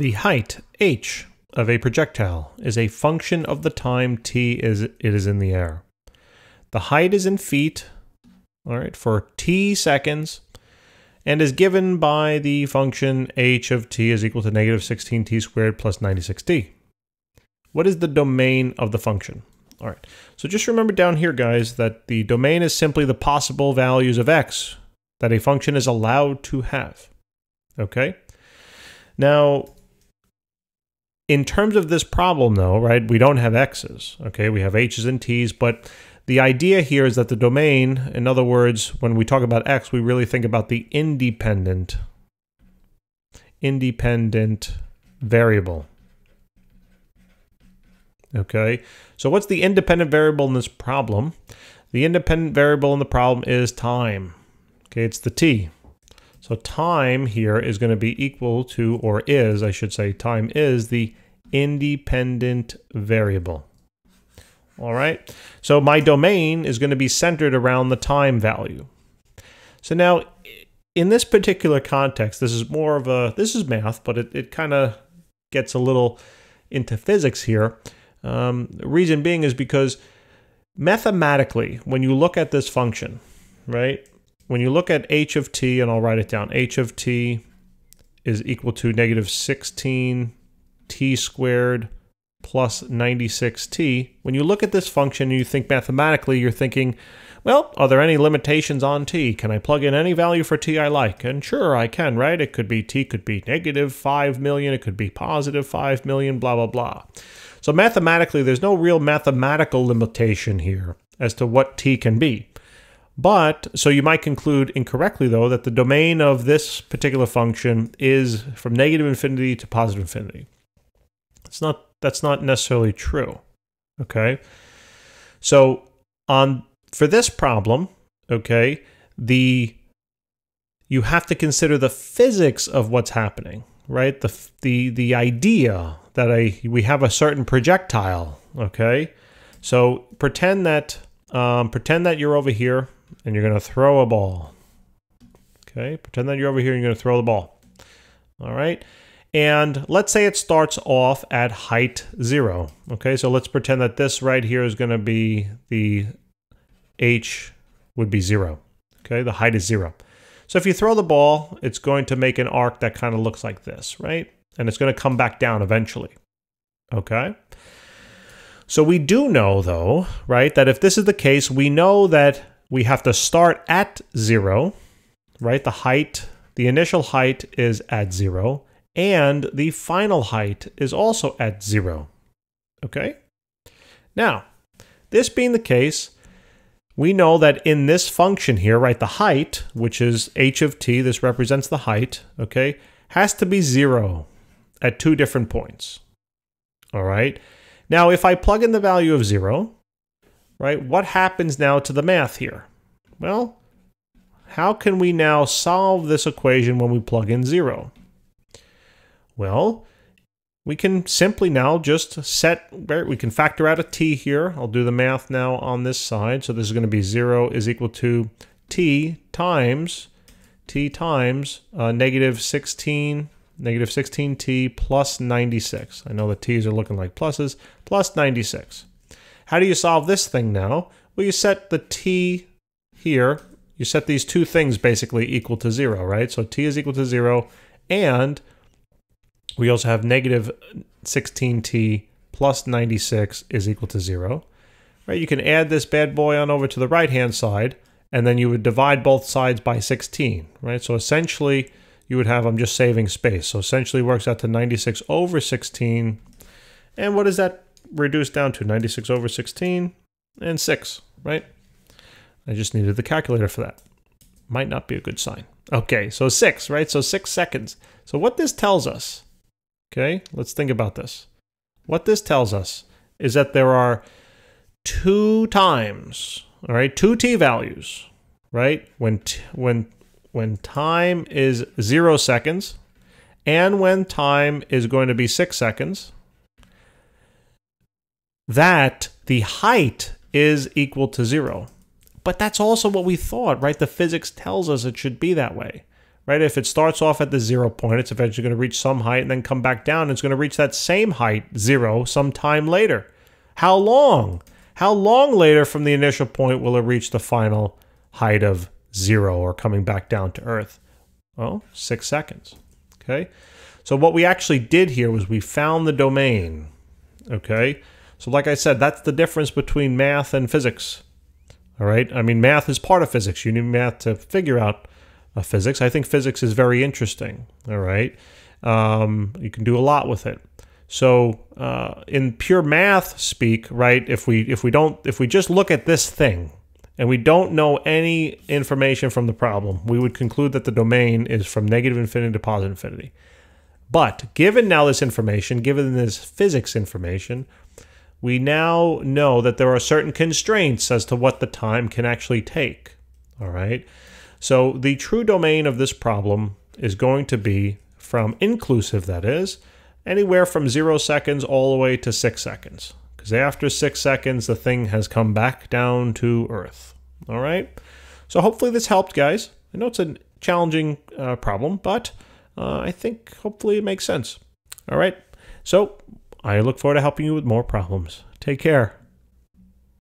The height, h, of a projectile is a function of the time t is it is in the air. The height is in feet, all right, for t seconds, and is given by the function h of t is equal to negative 16t squared plus 96t. What is the domain of the function? All right, so just remember down here, guys, that the domain is simply the possible values of x that a function is allowed to have. Okay? Now, in terms of this problem, though, right, we don't have x's. Okay, we have h's and t's, but the idea here is that the domain, in other words, when we talk about x, we really think about the independent, independent variable. Okay, so what's the independent variable in this problem? The independent variable in the problem is time. Okay, it's the t. So time here is going to be equal to, or is, I should say, time is the independent variable. All right, so my domain is going to be centered around the time value. So now, in this particular context, this is more of a, this is math, but it, it kind of gets a little into physics here. Um, the reason being is because mathematically, when you look at this function, right, when you look at h of t, and I'll write it down, h of t is equal to negative 16 t squared plus 96t. When you look at this function and you think mathematically, you're thinking, well, are there any limitations on t? Can I plug in any value for t I like? And sure, I can, right? It could be t could be negative 5 million, it could be positive 5 million, blah, blah, blah. So mathematically, there's no real mathematical limitation here as to what t can be. But, so you might conclude incorrectly, though, that the domain of this particular function is from negative infinity to positive infinity. It's not, that's not necessarily true, okay? So, on, for this problem, okay, the, you have to consider the physics of what's happening, right? The, the, the idea that a we have a certain projectile. Okay, so pretend that um, pretend that you're over here and you're going to throw a ball. Okay, pretend that you're over here and you're going to throw the ball. All right. And let's say it starts off at height zero. Okay, so let's pretend that this right here is going to be the h would be zero. Okay, the height is zero. So if you throw the ball, it's going to make an arc that kind of looks like this, right? and it's going to come back down eventually. Okay? So we do know, though, right, that if this is the case, we know that we have to start at zero, right? The height, the initial height is at zero, and the final height is also at zero. Okay? Now, this being the case, we know that in this function here, right, the height, which is h of t, this represents the height, okay, has to be zero at two different points. All right. Now, if I plug in the value of zero, right, what happens now to the math here? Well, how can we now solve this equation when we plug in zero? Well, we can simply now just set, we can factor out a t here. I'll do the math now on this side. So this is going to be 0 is equal to t times, t times uh, negative 16 negative 16t plus 96. I know the t's are looking like pluses, plus 96. How do you solve this thing now? Well, you set the t here, you set these two things basically equal to 0, right? So t is equal to 0, and we also have negative 16t plus 96 is equal to 0. Right? You can add this bad boy on over to the right-hand side, and then you would divide both sides by 16, right? So essentially, you would have, I'm just saving space. So essentially works out to 96 over 16. And what does that reduce down to? 96 over 16 and 6, right? I just needed the calculator for that. Might not be a good sign. Okay, so 6, right? So 6 seconds. So what this tells us, okay, let's think about this. What this tells us is that there are two times, all right, two t values, right? When when when time is zero seconds and when time is going to be six seconds, that the height is equal to zero. But that's also what we thought, right? The physics tells us it should be that way, right? If it starts off at the zero point, it's eventually going to reach some height and then come back down. It's going to reach that same height, zero, sometime later. How long? How long later from the initial point will it reach the final height of zero or coming back down to Earth? Well, six seconds. Okay. So what we actually did here was we found the domain. Okay. So like I said, that's the difference between math and physics. All right. I mean, math is part of physics. You need math to figure out uh, physics. I think physics is very interesting. All right. Um, you can do a lot with it. So uh, in pure math speak, right? If we if we don't if we just look at this thing and we don't know any information from the problem, we would conclude that the domain is from negative infinity to positive infinity. But given now this information, given this physics information, we now know that there are certain constraints as to what the time can actually take. All right. So the true domain of this problem is going to be from inclusive, that is, anywhere from zero seconds all the way to six seconds. Because after six seconds, the thing has come back down to Earth. All right? So hopefully this helped, guys. I know it's a challenging uh, problem, but uh, I think hopefully it makes sense. All right? So I look forward to helping you with more problems. Take care.